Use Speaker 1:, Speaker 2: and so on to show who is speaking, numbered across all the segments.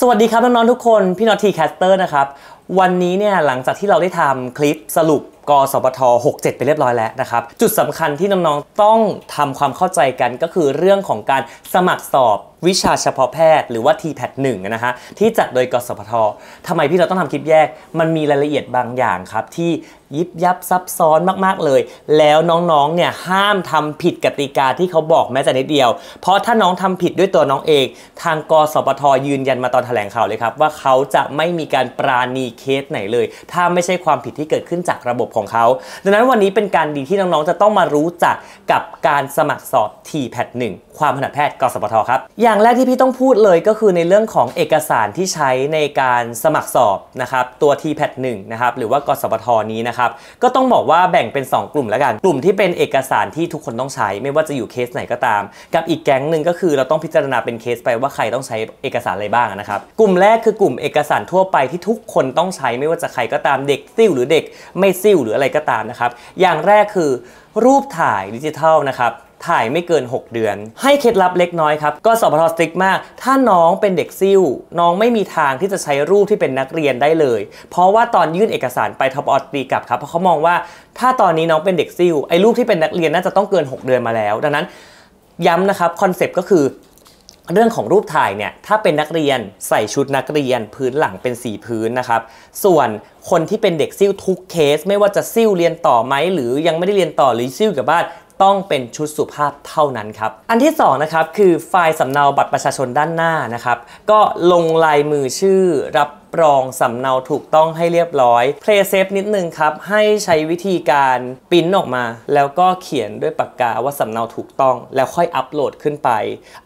Speaker 1: สวัสดีครับน้องๆทุกคน พี่นอตทีแคสเตอร์นะครับ วันนี้เนี่ยหลังจากที่เราได้ทำคลิปสรุปกสพท67 ไปเรียบร้อยแล้วนะครับ จุดสำคัญที่น้องๆต้องทำความเข้าใจกันก็คือเรื่องของการสมัครสอบวิชาเฉพาะแพทย์หรือว่า TPAT 1นะฮะที่จัดโดยกสพททำไมพี่เราต้องทำคลิปแยก มันมีรายละเอียดบางอย่างครับ ที่ยิบยับซับซ้อนมากๆเลย แล้วน้องๆเนี่ยห้ามทำผิดกติกาที่เขาบอกแม้แต่นิดเดียว เพราะถ้าน้องทำผิดด้วยตัวน้องเอง ทางกสปทยืนยันมาตอนแถลงข่าวเลยครับ ว่าเขาจะไม่มีการปราณีเคสไหนเลย ถ้าไม่ใช่ความผิดที่เกิดขึ้นจากระบบของเขา ดังนั้นวันนี้เป็นการดีที่น้องๆ จะต้องมารู้จักกับการสมัครสอบ TPAT 1ความถนัดแพทย์กสปทครับ อย่างแรกที่พี่ต้องพูดเลยก็คือในเรื่องของเอกสารที่ใช้ในการสมัครสอบนะครับตัว TPAT 1นะครับหรือว่ากสปทนี้นะครับก็ต้องบอกว่าแบ่งเป็น 2 กลุ่มแล้วกัน กลุ่มที่เป็นเอกสารที่ทุกคนต้องใช้ ไม่ว่าจะอยู่เคสไหนก็ตาม กับอีกแก๊งหนึ่งก็คือเราต้องพิจารณาเป็นเคสไปว่าใครต้องใช้เอกสารอะไรบ้างนะครับกลุ่มแรกคือกลุ่มเอกสารทั่วไปที่ทุกคนต้องใช้ไม่ว่าจะใครก็ตามเด็กซิ่วหรือเด็กไม่ซิ่วหรืออะไรก็ตามนะครับ อย่างแรกคือรูปถ่ายดิจิทัลนะครับถ่ายไม่เกิน 6 เดือน ให้เคล็ดลับเล็กน้อยครับ ก็สพทสติ๊กมาก ถ้าน้องเป็นเด็กซิ่วน้องไม่มีทางที่จะใช้รูปที่เป็นนักเรียนได้เลย เพราะว่าตอนยื่นเอกสารไปทบอตีกลับครับเพราะเขามองว่าถ้าตอนนี้น้องเป็นเด็กซิ่วไอ้รูปที่เป็นนักเรียนน่าจะต้องเกิน 6 เดือนมาแล้ว ดังนั้นย้ำนะครับคอนเซปต์ก็คือ เรื่องของรูปถ่ายเนี่ยถ้าเป็นนักเรียนใส่ชุดนักเรียนพื้นหลังเป็นสีพื้นนะครับ ส่วนคนที่เป็นเด็กซิ่วทุกเคส ไม่ว่าจะซิ่วเรียนต่อไหมหรือยังไม่ได้เรียนต่อหรือซิ่วกับบ้านต้องเป็นชุดสุภาพเท่านั้นครับ อันที่2นะครับคือไฟล์สำเนาบัตรประชาชนด้านหน้านะครับ ก็ลงลายมือชื่อรับ รองสำเนาถูกต้องให้เรียบร้อย play safe นิดนึงครับ ให้ใช้วิธีการปิ้นออกมา แล้วก็เขียนด้วยปากกาว่าสำเนาถูกต้อง แล้วค่อยอัปโหลดขึ้นไป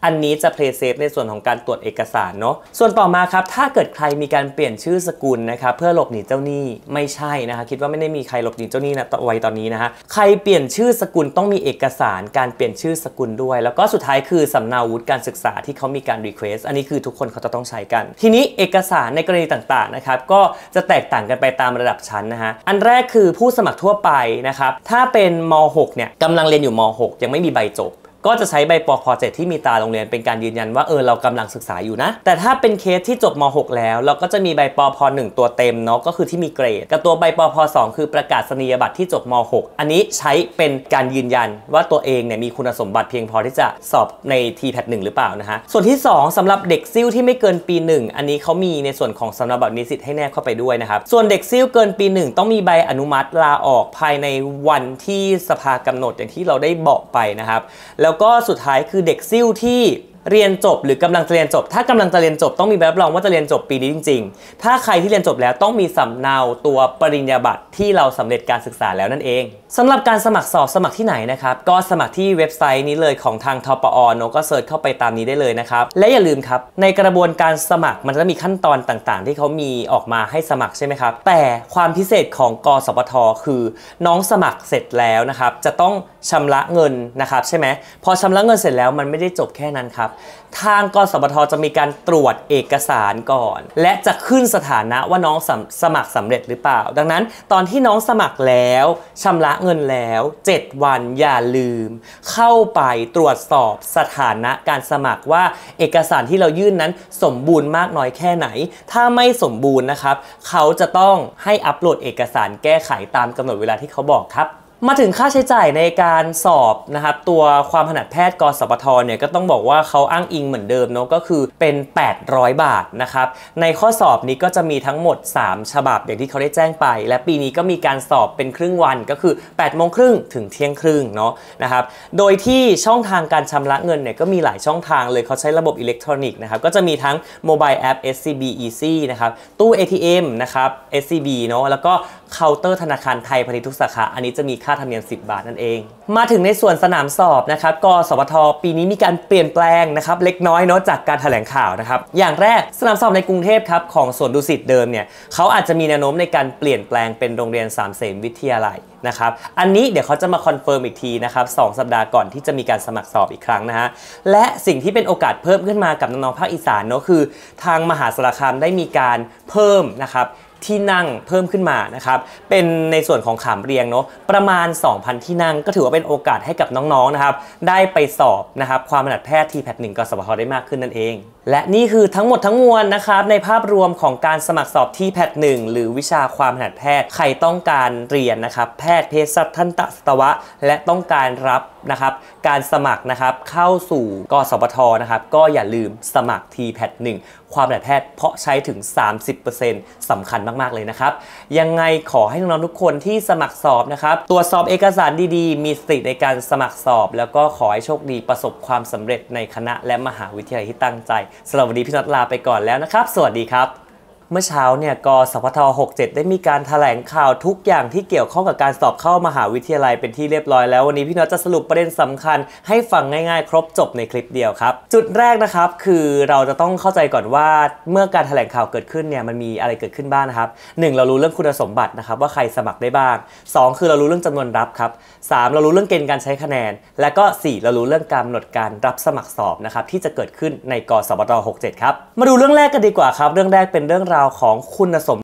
Speaker 1: อันนี้จะ play safe ในส่วนของการตรวจเอกสารเนาะส่วนต่อมาครับ ถ้าเกิดใครมีการเปลี่ยนชื่อสกุลนะครับเพื่อหลบหนีเจ้าหนี้ไม่ใช่นะคะ คิดว่าไม่ได้มีใครหลบหนีเจ้าหนี้นะไว้ตอนนี้นะฮะใครเปลี่ยนชื่อสกุลต้องมีเอกสารการเปลี่ยนชื่อสกุลด้วย แล้วก็สุดท้ายคือสำเนาวุฒิการศึกษาที่เขามีการ request อันนี้คือทุกคนเขาจะต้องใช้กัน ทีนี้เอกสารในกรณีต่างๆนะครับก็จะแตกต่างกันไปตามระดับชั้นนะฮะอันแรกคือผู้สมัครทั่วไปนะครับถ้าเป็นม .6 เนี่ยกำลังเรียนอยู่ม .6 ยังไม่มีใบจบ ก็จะใช้ใบปพ7ที่มีตาโรงเรียนเป็นการยืนยันว่าเออเรากำลังศึกษาอยู่นะ แต่ถ้าเป็นเคสที่จบม .6 แล้ว เราก็จะมีใบปพ1ตัวเต็มเนาะก็คือที่มีเกรด กับตัวใบปพอ2คือประกาศนียบัตรที่จบม .6 อันนี้ใช้เป็นการยืนยันว่าตัวเองเนี่ยมีคุณสมบัติเพียงพอที่จะสอบใน t p a t 1หรือเปล่านะฮะส่วนที่ 2สำหรับเด็กซิ่วที่ไม่เกินปี 1 อันนี้เขามีในส่วนของสำนักบัตรนิสิตให้แนบเข้าไปด้วยนะครับส่วนเด็กซิ่วเกินปี 1 ต้องมีใบอนุมัติลาออกภายในวันที่สภากำหนดอย่างที่เราได้บอกไปนะครับแล้วล้วก็สุดท้ายคือเด็กซิ่วที่ เรียนจบหรือกำลังจะเรียนจบ ถ้ากำลังจะเรียนจบต้องมีใบรับรองว่าจะเรียนจบปีนี้จริง ๆ ถ้าใครที่เรียนจบแล้วต้องมีสำเนาตัวปริญญาบัตรที่เราสำเร็จการศึกษาแล้วนั่นเองสำหรับการสมัครสอบสมัครที่ไหนนะครับก็สมัครที่เว็บไซต์นี้เลยของทางทปอเนาะก็ search เข้าไปตามนี้ได้เลยนะครับและอย่าลืมครับในกระบวนการสมัครมันจะมีขั้นตอนต่างๆ ที่เขามีออกมาให้สมัครใช่ไหมครับแต่ความพิเศษของกสปทคือ น้องสมัครเสร็จแล้วนะครับจะต้องชำระเงินนะครับใช่ไหมพอชำระเงินเสร็จแล้วมันไม่ได้จบแค่นั้นครับทางกสปทจะมีการตรวจเอกสารก่อน และจะขึ้นสถานะว่าน้องสสมัครสำเร็จหรือเปล่า ดังนั้นตอนที่น้องสมัครแล้วชำระเงินแล้ว 7 วันอย่าลืม เข้าไปตรวจสอบสถานะการสมัครว่าเอกสารที่เรายื่นนั้นสมบูรณ์มากน้อยแค่ไหน ถ้าไม่สมบูรณ์นะครับ เขาจะต้องให้อัปโหลดเอกสารแก้ไขตามกำหนดเวลาที่เขาบอกครับ มาถึงค่าใช้จ่ายในการสอบนะครับตัวความถนัดแพทย์กสปทเนี่ยก็ต้องบอกว่าเขาอ้างอิงเหมือนเดิมเนาะก็คือเป็น 800 บาทนะครับในข้อสอบนี้ก็จะมีทั้งหมด 3 ฉบับอย่างที่เขาได้แจ้งไป และปีนี้ก็มีการสอบเป็นครึ่งวันก็คือ8โมงครึ่งถึงเที่ยงครึ่งเนาะนะครับโดยที่ช่องทางการชำระเงินเนี่ยก็มีหลายช่องทางเลยเขาใช้ระบบอิเล็กทรอนิกส์นะครับก็จะมีทั้งmobile app SCB Easy นะครับตู้ ATM นะครับ SCB เนาะแล้วก็ เคาน์เตอร์ธนาคารไทยพาณิชย์ทุกสาขา อันนี้จะมีค่าธรรมเนียม 10 บาทนั่นเอง มาถึงในส่วนสนามสอบนะครับกสพทปีนี้มีการเปลี่ยนแปลงนะครับเล็กน้อยเนาะจากการแถลงข่าวนะครับอย่างแรกสนามสอบในกรุงเทพครับของสวนดุสิตเดิมเนี่ยเขาอาจจะมีแนวโน้มในการเปลี่ยนแปลงเป็นโรงเรียนสามเสนวิทยาลัยนะครับอันนี้เดี๋ยวเขาจะมา confirm อีกทีนะครับสสัปดาห์ก่อนที่จะมีการสมัครสอบอีกครั้งนะฮะและสิ่งที่เป็นโอกาสเพิ่มขึ้นมากับน้องๆภาคอีสานเนาะคือ ทางมหาสารคามได้มีการเพิ่มนะครับ ที่นั่งเพิ่มขึ้นมานะครับเป็นในส่วนของขามเรียงเนาะประมาณ 2,000 ที่นั่ง ก็ถือว่าเป็นโอกาสให้กับน้องๆนะครับได้ไปสอบนะครับความถนัดแพทย์ทีแพทหนึ่งกสบทได้มากขึ้นนั่นเอง และนี่คือทั้งหมดทั้งมวลนะครับในภาพรวมของการสมัครสอบที่แพทหนึ่งหรือวิชาความถนัดแพทย์ใครต้องการเรียนนะครับ แพทย์เภสัชทันตสตวะ และต้องการรับนะครับการสมัครนะครับเข้าสู่กสพทนะครับก็อย่าลืมสมัครทีแพทหนึ่งความถนัดแพทย์เพราะใช้ถึง 30%สำคัญมาก ๆ เลยนะครับ ยังไงขอให้น้องๆทุกคนที่สมัครสอบนะครับตรวจสอบเอกสารดีๆ มีสติในการสมัครสอบ แล้วก็ขอให้โชคดีประสบความสำเร็จในคณะและมหาวิทยาลัยที่ตั้งใจสำหรับวันนี้พี่น็อตลาไปก่อนแล้วนะครับ สวัสดีครับ เมื่อเช้าเนี่ยกสพท67 ได้มีการถแถลงข่าวทุกอย่างที่เกี่ยวข้องกับการสอบเข้ามหาวิทยาลัยเป็นที่เรียบร้อยแล้ววันนี้พี่น็อตจะสรุปประเด็นสำคัญ ให้ฟังง่ายๆ ครบจบในคลิปเดียวครับ จุดแรกนะครับคือเราจะต้องเข้าใจก่อนว่าเมื่อการถแถลงข่าวเกิดขึ้นเนี่ยมันมีอะไรเกิดขึ้นบ้างนะครับหนึ่งเรารู้เรื่องคุณสมบัตินะครับว่าใครสมัครได้บ้างสองคือเรารู้เรื่องจำนวนรับครับสามเรารู้เรื่องเกณฑ์การใช้คะแนน และก็สี่เรารู้เรื่องการกำหนดการรับสมัครสอบนะครับที่จะเกิดขึ้นในกสบท67 ครับมาดูเรื่องแรกกันดีกว่าครับเรื่องแรกเป็นเรื่องราวของคุณสม